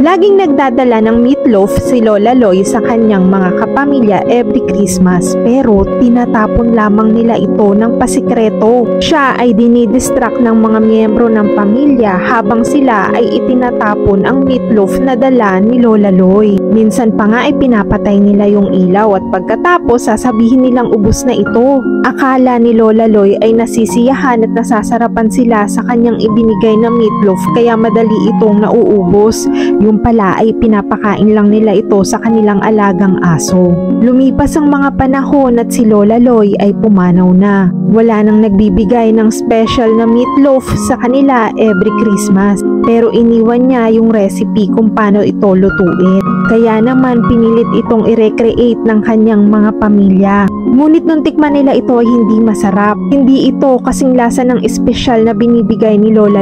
Laging nagdadala ng meatloaf si Lola Loy sa kanyang mga kapamilya every Christmas pero tinatapon lamang nila ito ng pasikreto. Siya ay dinidistract ng mga miyembro ng pamilya habang sila ay itinatapon ang meatloaf na dala ni Lola Loy. Minsan pa nga ay pinapatay nila yung ilaw at pagkatapos sasabihin nilang ubos na ito. Akala ni Lola Loy ay nasisiyahan at nasasarapan sila sa kanyang ibinigay na meatloaf kaya madali itong nauubos. Yung pala ay pinapakain lang nila ito sa kanilang alagang aso. Lumipas ang mga panahon at si Lola Loy ay pumanaw na. Wala nang nagbibigay ng special na meatloaf sa kanila every Christmas. Pero iniwan niya yung recipe kung paano ito lutuin. Kaya naman pinilit itong i-recreate ng kanyang mga pamilya. Ngunit nung tikman nila ito ay hindi masarap. Hindi ito kasing lasa ng espesyal na binibigay ni Lola